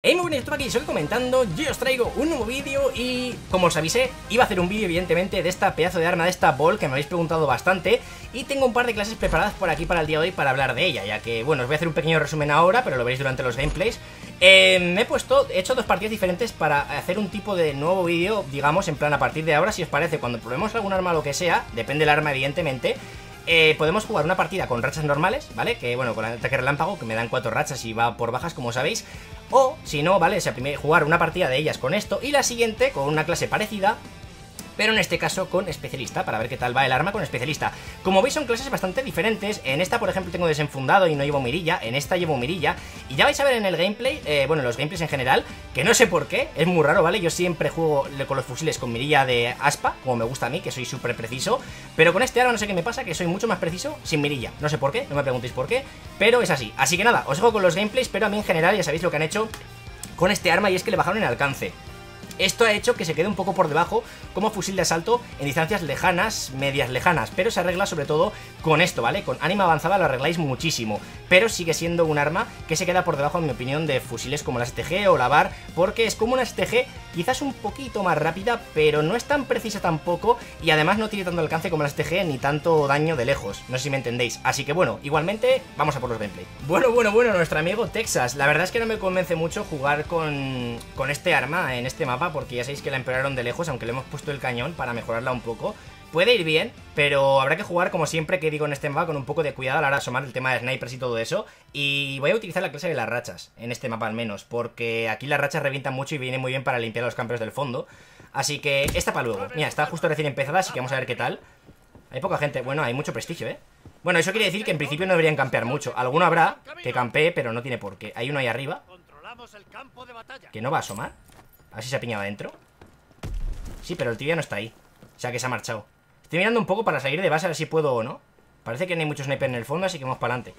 Hey muy buenas, estoy aquí, soy comentando, yo os traigo un nuevo vídeo y como os avisé, iba a hacer un vídeo evidentemente de esta pedazo de arma, de esta ball que me habéis preguntado bastante y tengo un par de clases preparadas por aquí para el día de hoy para hablar de ella, ya que bueno, os voy a hacer un pequeño resumen ahora, pero lo veréis durante los gameplays. Eh, me he puesto, he hecho dos partidas diferentes para hacer un tipo de nuevo vídeo, digamos, en plan a partir de ahora, si os parece, cuando probemos algún arma o lo que sea, depende del arma evidentemente, eh, podemos jugar una partida con rachas normales, ¿vale? Que bueno, con el ataque relámpago, que me dan cuatro rachas y va por bajas, como sabéis. O, si no, ¿vale? O sea, jugar una partida de ellas con esto y la siguiente con una clase parecida pero en este caso con especialista, para ver qué tal va el arma con especialista. Como veis son clases bastante diferentes, en esta por ejemplo tengo desenfundado y no llevo mirilla, en esta llevo mirilla, y ya vais a ver en el gameplay, eh, bueno, en los gameplays en general, que no sé por qué, es muy raro, ¿vale? Yo siempre juego con los fusiles con mirilla de aspa, como me gusta a mí, que soy súper preciso, pero con este arma no sé qué me pasa, que soy mucho más preciso sin mirilla, no sé por qué, no me preguntéis por qué, pero es así. Así que nada, os dejo con los gameplays, pero a mí en general ya sabéis lo que han hecho con este arma y es que le bajaron el alcance. Esto ha hecho que se quede un poco por debajo como fusil de asalto en distancias lejanas, medias lejanas, pero se arregla sobre todo con esto, ¿vale? Con ánima avanzada lo arregláis muchísimo, pero sigue siendo un arma que se queda por debajo, en mi opinión, de fusiles como la STG o la VAR, porque es como una STG quizás un poquito más rápida, pero no es tan precisa tampoco, y además no tiene tanto alcance como la STG ni tanto daño de lejos, no sé si me entendéis. Así que bueno, igualmente, vamos a por los gameplay. Bueno, bueno, bueno, nuestro amigo Texas, la verdad es que no me convence mucho jugar con, con este arma en este mapa, porque ya sabéis que la empeoraron de lejos, aunque le hemos puesto el cañón para mejorarla un poco. Puede ir bien, pero habrá que jugar como siempre que digo en este mapa con un poco de cuidado a la hora de asomar el tema de snipers y todo eso. Y voy a utilizar la clase de las rachas, en este mapa al menos, porque aquí las rachas revientan mucho y viene muy bien para limpiar los campeos del fondo. Así que esta para luego. Mira, está justo recién empezada, así que vamos a ver qué tal. Hay poca gente, bueno, hay mucho prestigio, ¿eh? Bueno, eso quiere decir que en principio no deberían campear mucho. Alguno habrá que campee, pero no tiene por qué. Hay uno ahí arriba. Que no va a asomar. A ver si se ha piñado adentro. Sí, pero el tibia no está ahí. O sea que se ha marchado. Estoy mirando un poco para salir de base a ver si puedo o no. Parece que no hay muchos sniper en el fondo, así que vamos para adelante.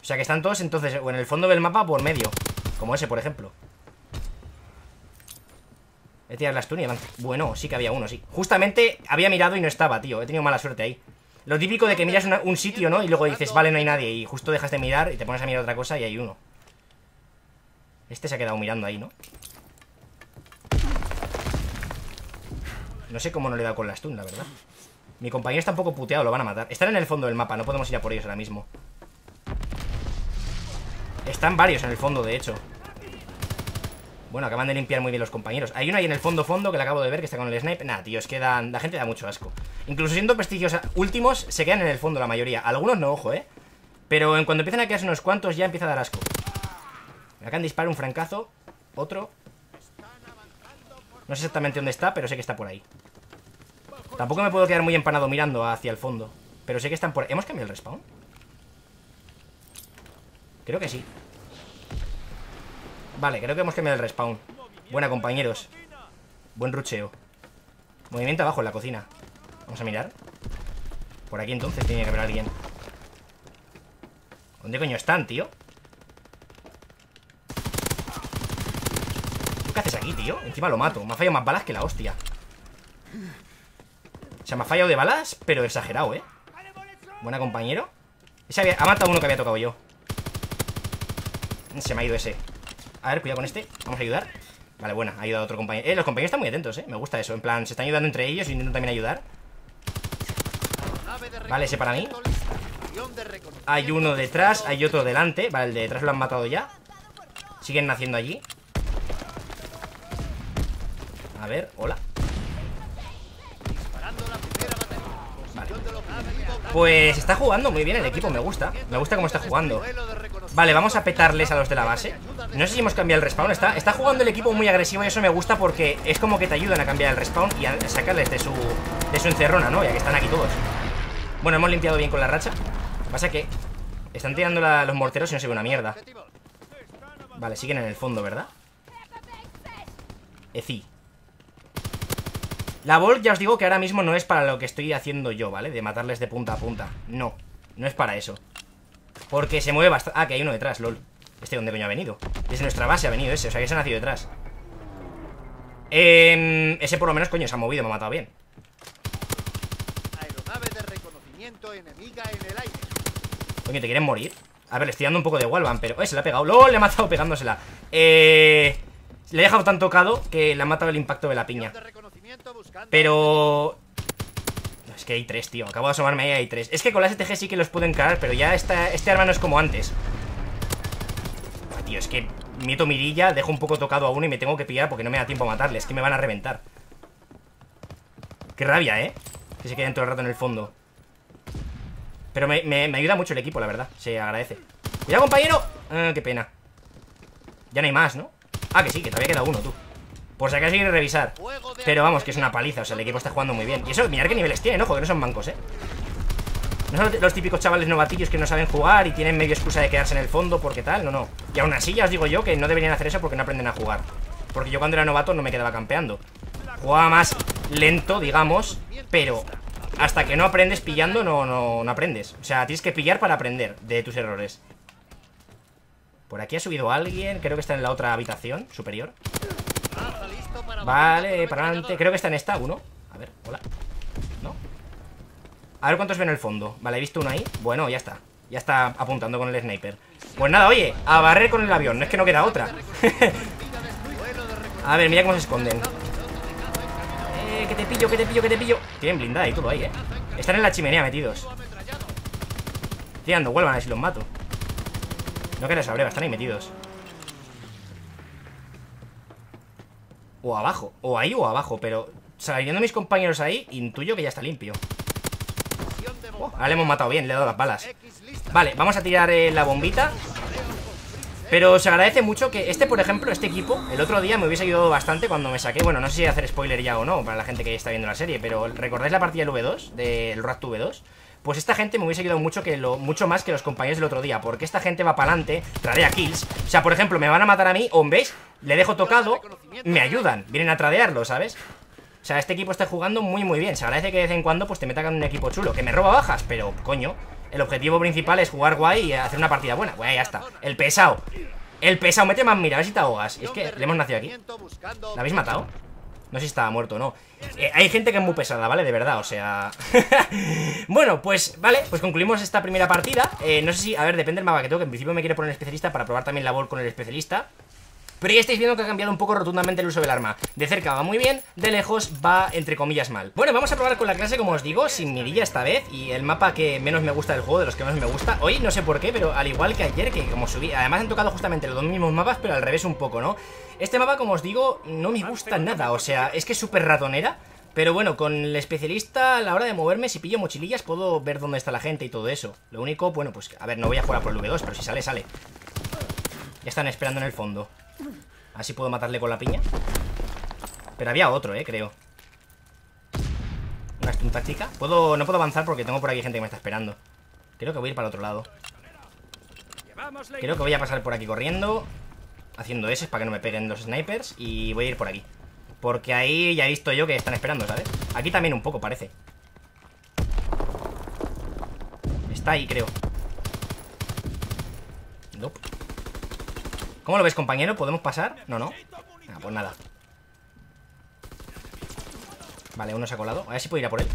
O sea que están todos entonces O en el fondo del mapa por medio. Como ese, por ejemplo. He tirado las y Bueno, sí que había uno, sí. Justamente había mirado y no estaba, tío. He tenido mala suerte ahí. Lo típico de que miras un sitio, ¿no? Y luego dices, vale, no hay nadie Y justo dejas de mirar y te pones a mirar otra cosa y hay uno. Este se ha quedado mirando ahí, ¿no? No sé cómo no le he dado con la stun, la verdad. Mi compañero está un poco puteado, lo van a matar. Están en el fondo del mapa, no podemos ir a por ellos ahora mismo. Están varios en el fondo, de hecho. Bueno, acaban de limpiar muy bien los compañeros. Hay uno ahí en el fondo fondo que le acabo de ver que está con el snipe. Nah, tío, es que la gente da mucho asco. Incluso siendo prestigios últimos, se quedan en el fondo la mayoría. Algunos no, ojo, eh. Pero en cuando empiezan a quedarse unos cuantos ya empieza a dar asco. Me acaban de disparar un francazo Otro. No sé exactamente dónde está, pero sé que está por ahí Tampoco me puedo quedar muy empanado mirando hacia el fondo. Pero sé que están por... ¿Hemos cambiado el respawn? Creo que sí. Vale, creo que hemos cambiado el respawn. Buena, compañeros. Buen rucheo. Movimiento abajo en la cocina. Vamos a mirar. Por aquí entonces tiene que haber alguien. ¿Dónde coño están, tío? qué haces aquí, tío? Encima lo mato. Me ha fallado más balas que la hostia sea, me ha fallado de balas Pero exagerado, ¿eh? Buena, compañero. Ese Ha matado uno que había tocado yo. Se me ha ido ese. A ver, cuidado con este. Vamos a ayudar. Vale, buena, ha ayudado otro compañero. Eh, los compañeros están muy atentos, ¿eh? Me gusta eso. En plan, se están ayudando entre ellos Y intentan también ayudar. Vale, ese para mí. Hay uno detrás Hay otro delante. Vale, el de detrás lo han matado ya. Siguen naciendo allí. A ver, hola Pues está jugando muy bien el equipo, me gusta. Me gusta cómo está jugando. Vale, vamos a petarles a los de la base. No sé si hemos cambiado el respawn. Está, está jugando el equipo muy agresivo y eso me gusta porque Es como que te ayudan a cambiar el respawn Y a sacarles de su, de su encerrona, ¿no? Ya que están aquí todos. Bueno, hemos limpiado bien con la racha. Pasa que están tirando los morteros y no se ve una mierda. Vale, siguen en el fondo, ¿verdad? Eci la bol ya os digo que ahora mismo no es para lo que estoy haciendo yo, ¿vale? De matarles de punta a punta No, no es para eso Porque se mueve bastante... Ah, que hay uno detrás, lol ¿Este dónde coño ha venido? Desde nuestra base ha venido ese, o sea que se ha nacido detrás eh, Ese por lo menos, coño, se ha movido, me ha matado bien Coño, ¿te quieren morir? A ver, le estoy dando un poco de wallbang, pero... ¡Eh, se la ha pegado! ¡Lol! Le ha matado pegándosela Eh... Le he dejado tan tocado que le ha matado el impacto de la piña Pero... Es que hay tres, tío Acabo de asomarme ahí, hay tres Es que con la STG sí que los puedo encarar Pero ya esta, este arma no es como antes Tío, es que meto mirilla, dejo un poco tocado a uno y me tengo que pillar porque no me da tiempo a matarle. Es que me van a reventar. Qué rabia, ¿eh? Que se queden todo el rato en el fondo. Pero me, ayuda mucho el equipo, la verdad. Se agradece. ¡Cuidado, compañero! Ah, qué pena. Ya no hay más, ¿no? Ah, que sí, que todavía queda uno, tú. Por si acaso hay que revisar. Pero vamos, que es una paliza. O sea, el equipo está jugando muy bien. Y eso, mirar qué niveles tienen, ojo, que no son bancos, ¿eh? No son los típicos chavales novatillos que no saben jugar y tienen medio excusa de quedarse en el fondo porque tal, no, no. Y aún así ya os digo yo que no deberían hacer eso porque no aprenden a jugar. Porque yo cuando era novato no me quedaba campeando. Jugaba más lento, digamos, pero hasta que no aprendes pillando no, no, no aprendes. O sea, tienes que pillar para aprender de tus errores. Por aquí ha subido alguien, creo que está en la otra habitación superior. Vale, para adelante, creo que está en esta, uno. A ver, hola. A ver cuántos ven en el fondo. Vale, he visto uno ahí. Bueno, ya está. Ya está apuntando con el sniper. Pues nada, oye A barrer con el avión. No es que no queda otra. A ver, mira cómo se esconden. Eh, que te pillo, que te pillo, que te pillo. Tienen blindada y todo ahí, eh. Están en la chimenea metidos. Tirando, vuelvan a ver si los mato. No que les abreva, están ahí metidos O abajo, o ahí o abajo Pero saliendo mis compañeros ahí Intuyo que ya está limpio. Ahora le hemos matado bien, le he dado las balas. Vale, vamos a tirar eh, la bombita Pero se agradece mucho que este, por ejemplo, este equipo El otro día me hubiese ayudado bastante cuando me saqué Bueno, no sé si hacer spoiler ya o no Para la gente que está viendo la serie Pero ¿recordáis la partida del V2? Del Rat V2 pues esta gente me hubiese ayudado mucho que lo, mucho más que los compañeros del otro día Porque esta gente va para adelante, tradea kills O sea, por ejemplo, me van a matar a mí O. Le dejo tocado, me ayudan Vienen a tradearlo, ¿sabes? O sea, este equipo está jugando muy muy bien Se agradece que de vez en cuando pues te metan un equipo chulo Que me roba bajas, pero coño El objetivo principal es jugar guay y hacer una partida buena. Bueno, ya está. El pesado El pesado, mete más mira, a ver si te ahogas. Es que le hemos nacido aquí. ¿La habéis matado? No sé si estaba muerto o no. Eh, Hay gente que es muy pesada, ¿vale? De verdad, o sea... bueno, pues, vale Pues concluimos esta primera partida. Eh, No sé si, a ver, depende del mapa que tengo en principio me quiere poner especialista Para probar también la bol con el especialista pero ya estáis viendo que ha cambiado un poco rotundamente el uso del arma De cerca va muy bien, de lejos va entre comillas mal Bueno, vamos a probar con la clase como os digo, sin mirilla esta vez Y el mapa que menos me gusta del juego, de los que menos me gusta Hoy no sé por qué, pero al igual que ayer, que como subí Además han tocado justamente los dos mismos mapas, pero al revés un poco, ¿no? Este mapa, como os digo, no me gusta nada O sea, es que es súper ratonera pero bueno, con el especialista a la hora de moverme, si pillo mochilillas, puedo ver dónde está la gente y todo eso. Lo único, bueno, pues, a ver, no voy a jugar por el V2, pero si sale, sale. Ya están esperando en el fondo. Así puedo matarle con la piña. Pero había otro, eh, creo. Una stun táctica. ¿Puedo, No puedo avanzar porque tengo por aquí gente que me está esperando. Creo que voy a ir para el otro lado. Creo que voy a pasar por aquí corriendo Haciendo S para que no me peguen los snipers Y voy a ir por aquí. Porque ahí ya he visto yo que están esperando, ¿sabes? Aquí también un poco, parece. Está ahí, creo. Nope ¿Cómo lo ves, compañero? ¿Podemos pasar? No, no. Ah, Pues nada. Vale, uno se ha colado. A ver si puedo ir a por él.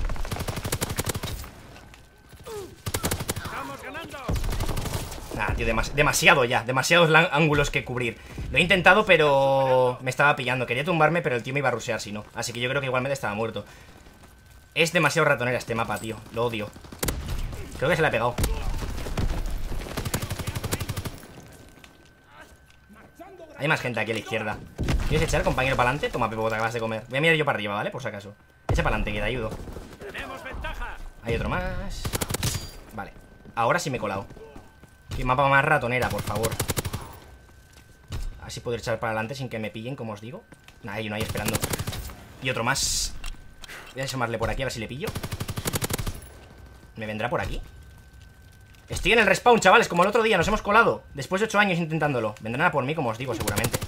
Nah, tío, demasiado ya. Demasiados ángulos que cubrir. Lo he intentado, pero me estaba pillando. Quería tumbarme, pero el tío me iba a rushear si no. Así que yo creo que igualmente estaba muerto. Es demasiado ratonera este mapa, tío. Lo odio. Creo que se le ha pegado Hay más gente aquí a la izquierda. ¿Quieres echar, compañero, para adelante? Toma, Pepo, te acabas de comer. Voy a mirar yo para arriba, ¿vale? Por si acaso. Echa para adelante, que te ayudo. Hay otro más. Vale, ahora sí me he colado. Qué mapa más ratonera, por favor. Así poder echar para adelante sin que me pillen, como os digo. Nada, hay uno ahí esperando. Y otro más. Voy a asomarle por aquí a ver si le pillo. ¿Me vendrá por aquí? Estoy en el respawn, chavales, como el otro día Nos hemos colado, después de 8 años intentándolo. Vendrán a por mí, como os digo, seguramente.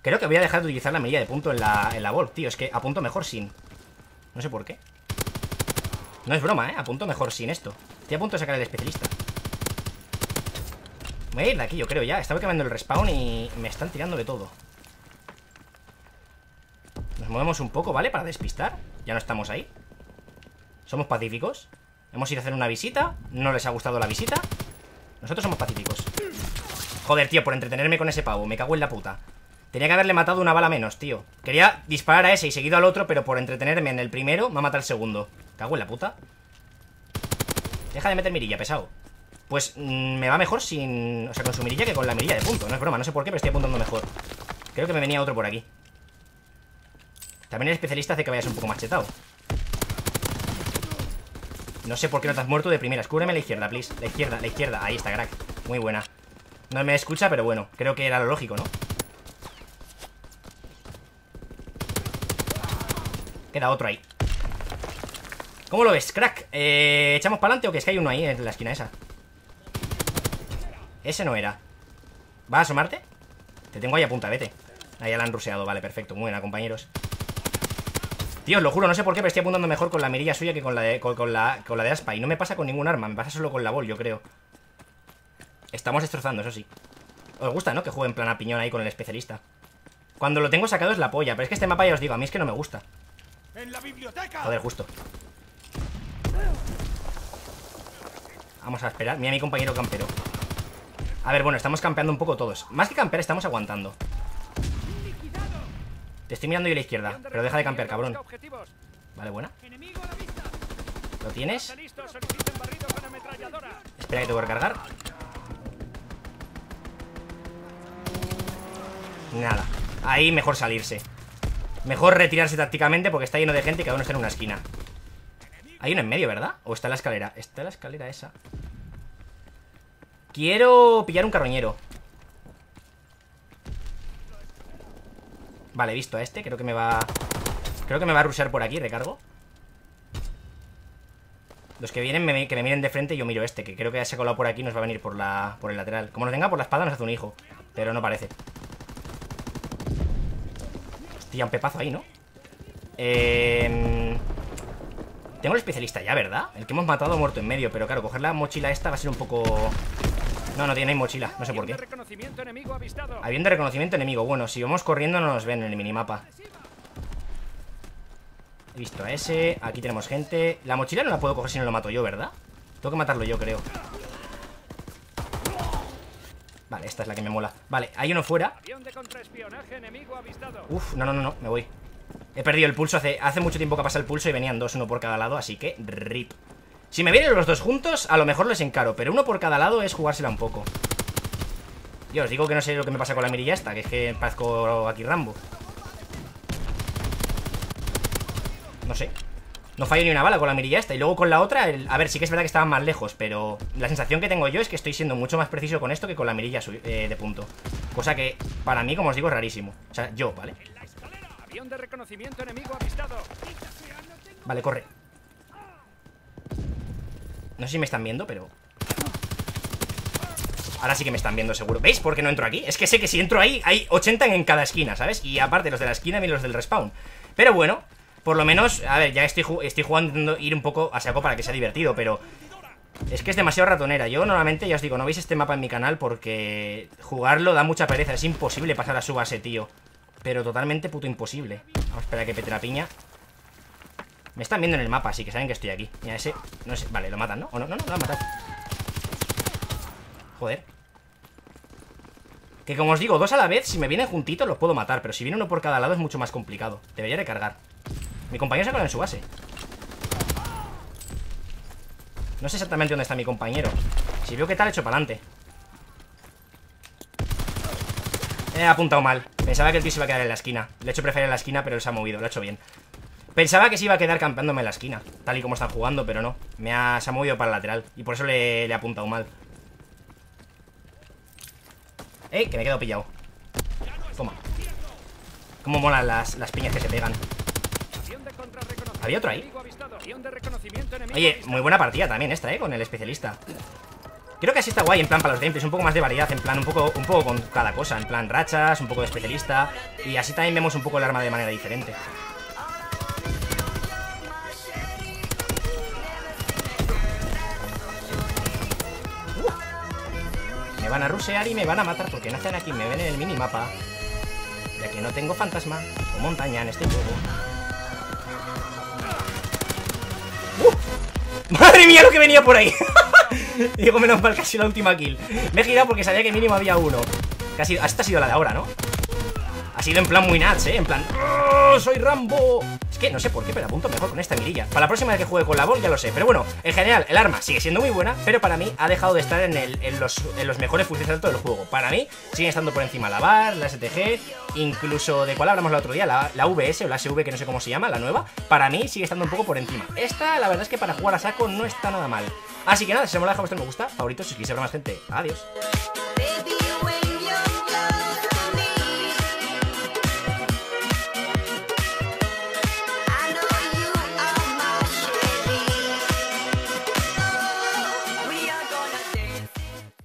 Creo que voy a dejar de utilizar la medida de punto en la, en la tío. Es que apunto mejor sin. No sé por qué. No es broma, ¿eh? Apunto mejor sin esto. Estoy a punto de sacar el especialista. Voy a ir de aquí, yo creo ya. Estaba cambiando el respawn y me están tirando de todo. Nos movemos un poco, ¿vale? Para despistar. Ya no estamos ahí. Somos pacíficos Hemos ido a hacer una visita No les ha gustado la visita Nosotros somos pacíficos. Joder, tío, por entretenerme con ese pavo. Me cago en la puta. Tenía que haberle matado una bala menos, tío. Quería disparar a ese y seguido al otro, pero por entretenerme en el primero, me ha matado el segundo. Cago en la puta. Deja de meter mirilla, pesado. Pues mmm, me va mejor sin... O sea, con su mirilla que con la mirilla de punto. No es broma, no sé por qué, pero estoy apuntando mejor. Creo que me venía otro por aquí. También el especialista hace que vayas un poco más chetado. No sé por qué no te has muerto de primera. Cúbreme la izquierda, please. La izquierda, la izquierda. Ahí está, crack. Muy buena. No me escucha, pero bueno. Creo que era lo lógico, ¿no? Queda otro ahí. ¿Cómo lo ves, crack? Eh, ¿Echamos para adelante o qué? Es que hay uno ahí en la esquina esa. Ese no era. ¿Va a asomarte? Te tengo ahí a punta, vete. Ahí ya la han ruseado, vale, perfecto. Muy buena, compañeros. Tío, os lo juro, no sé por qué, pero estoy apuntando mejor con la mirilla suya que con la de, con, la, con la de aspa. Y no me pasa con ningún arma, me pasa solo con la bol, yo creo. Estamos destrozando, eso sí. Os gusta, ¿no? Que juegue en plan a piñón ahí con el especialista. Cuando lo tengo sacado es la polla, pero es que este mapa ya os digo, a mí es que no me gusta. Joder, justo. Vamos a esperar. Mira mi compañero campero. A ver, bueno, estamos campeando un poco todos. Más que campear, estamos aguantando. Te estoy mirando yo a la izquierda, pero deja de campear, cabrón. Vale, buena. ¿Lo tienes? Espera que tengo que recargar. Nada. Ahí mejor salirse. Mejor retirarse tácticamente porque está lleno de gente y cada uno está en una esquina. Hay uno en medio, ¿verdad? ¿O está en la escalera? Está en la escalera esa. Quiero pillar un carroñero. Vale, visto a este, creo que me va... Creo que me va a rushear por aquí, recargo Los que vienen, que me miren de frente Yo miro este, que creo que ya se ha colado por aquí Nos va a venir por, la, por el lateral Como nos venga por la espada nos hace un hijo Pero no parece Hostia, un pepazo ahí, ¿no? Eh... Tengo el especialista ya, ¿verdad? El que hemos matado muerto en medio Pero claro, coger la mochila esta va a ser un poco... No, no tiene mochila, no sé por qué. Avión de reconocimiento enemigo Bueno, si vamos corriendo no nos ven en el minimapa. He visto a ese Aquí tenemos gente. La mochila no la puedo coger si no lo mato yo, ¿verdad? Tengo que matarlo yo, creo. Vale, esta es la que me mola. Vale, hay uno fuera. Uf, no, no, no, no, me voy. He perdido el pulso hace, hace mucho tiempo que ha pasado el pulso Y venían dos, uno por cada lado, así que rip si me vienen los dos juntos, a lo mejor les encaro Pero uno por cada lado es jugársela un poco. Yo os digo que no sé lo que me pasa con la mirilla esta Que es que parezco aquí Rambo. No sé. No fallo ni una bala con la mirilla esta Y luego con la otra, a ver, sí que es verdad que estaban más lejos Pero la sensación que tengo yo es que estoy siendo mucho más preciso con esto Que con la mirilla eh, de punto. Cosa que para mí, como os digo, es rarísimo. O sea, yo, ¿vale? Vale, corre no sé si me están viendo, pero... Ahora sí que me están viendo seguro. ¿Veis por qué no entro aquí? Es que sé que si entro ahí hay 80 en cada esquina, ¿sabes? Y aparte los de la esquina y los del respawn. Pero bueno, por lo menos A ver, ya estoy, estoy jugando ir un poco a saco para que sea divertido Pero es que es demasiado ratonera. Yo normalmente, ya os digo, no veis este mapa en mi canal Porque jugarlo da mucha pereza. Es imposible pasar a su base, tío. Pero totalmente puto imposible. Vamos a esperar a que pete la piña me están viendo en el mapa, así que saben que estoy aquí. Mira, ese, no sé, vale, lo matan, ¿no? ¿O no? No, no, lo han matado. Joder. Que como os digo, dos a la vez, si me vienen juntitos los puedo matar Pero si viene uno por cada lado es mucho más complicado. Debería recargar Mi compañero se ha colado en su base. No sé exactamente dónde está mi compañero. Si veo que tal, hecho para adelante He apuntado mal. Pensaba que el tío se iba a quedar en la esquina. Le he hecho preferir en la esquina, pero él se ha movido, lo ha hecho bien Pensaba que se iba a quedar campeándome en la esquina Tal y como están jugando, pero no Me ha, se ha movido para el lateral Y por eso le, le he apuntado mal ¡Eh! Que me he quedado pillado Toma Cómo molan las, piñas que se pegan ¿Había otro ahí? Oye, muy buena partida también esta, ¿eh? Con el especialista Creo que así está guay en plan para los gameplays Un poco más de variedad, en plan un poco, un poco con cada cosa En plan rachas, un poco de especialista Y así también vemos un poco el arma de manera diferente van a rusear y me van a matar porque nacen aquí, me ven en el minimapa. Ya que no tengo fantasma o montaña en este juego. ¡Uh! ¡Madre mía lo que venía por ahí! Digo, menos mal, casi la última kill. Me he girado porque sabía que mínimo había uno. Casi, esta ha sido la de ahora, ¿no? Ha sido en plan muy nuts, ¿eh? En plan, ¡Oh, ¡Soy Rambo! No sé por qué, pero apunto mejor con esta mirilla. Para la próxima vez que juegue con la Ball ya lo sé. Pero bueno, en general, el arma sigue siendo muy buena, pero para mí ha dejado de estar en, los, en los mejores funciones del juego. Para mí, sigue estando por encima la BAR, la STG, incluso de cuál hablamos el otro día, la, VS o la SV, que no sé cómo se llama, la nueva. Para mí sigue estando un poco por encima. Esta, la verdad es que para jugar a saco no está nada mal. Así que nada, si os mola, dejad vuestro me gusta, favoritos, queréis ver más gente. Adiós.